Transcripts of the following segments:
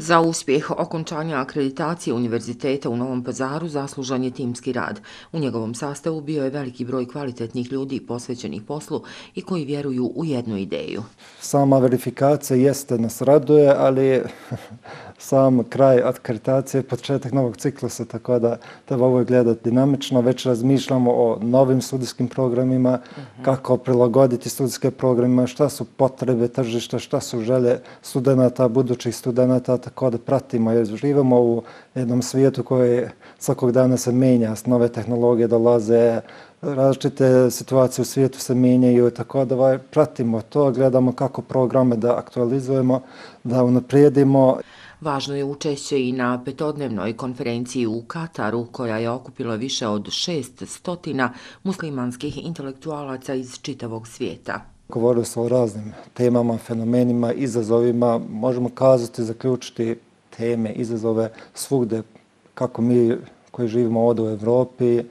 Za uspjeh okončanja akreditacije Univerziteta u Novom pazaru zaslužan je timski rad. U njegovom sastavu bio je veliki broj kvalitetnih ljudi posvećenih poslu i koji vjeruju u jednu ideju. Sama verifikacija jeste nas raduje, ali sam kraj akreditacije, početak novog ciklusa, tako da treba ovo gledati dinamično. Već razmišljamo o novim studijskim programima, kako prilagoditi studijske programe, šta su potrebe tržišta, šta su želje studenta, budućih studenta, tako da pratimo jer živimo u jednom svijetu koji svakog dana se menja, nove tehnologije dolaze, različite situacije u svijetu se menjaju, tako da ovaj, pratimo to, gledamo kako programe da aktualizujemo, da unaprijedimo. Važno je učešće i na petodnevnoj konferenciji u Kataru, koja je okupila više od šest stotina muslimanskih intelektualaca iz čitavog svijeta. Govorili su o raznim temama, fenomenima, izazovima. Možemo kazati, zaključiti teme, izazove svugde kako mi koji živimo ovdje u Evropi,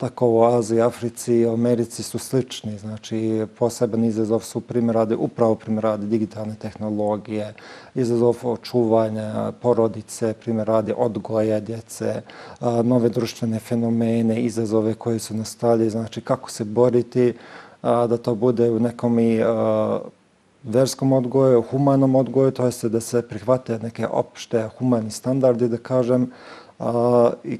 tako u Aziji, Africi i Americi su slični. Znači, poseban izazov su primjerade, upravo primjerade digitalne tehnologije, izazov očuvanja porodice, primjerade odgoja djece, nove društvene fenomene, izazove koje su nastali, znači kako se boriti da to bude u nekom i verskom odgoju, humanom odgoju, to jeste da se prihvate neke opšte humani standardi, da kažem, i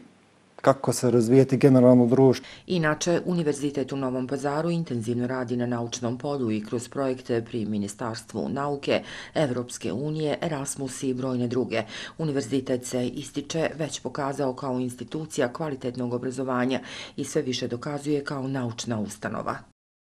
kako se razvijeti generalno društvo. Inače, Univerzitet u Novom pazaru intenzivno radi na naučnom polju i kroz projekte pri Ministarstvu nauke, Evropske unije, Erasmus i brojne druge. Univerzitet se ističe već pokazao kao institucija kvalitetnog obrazovanja i sve više dokazuje kao naučna ustanova.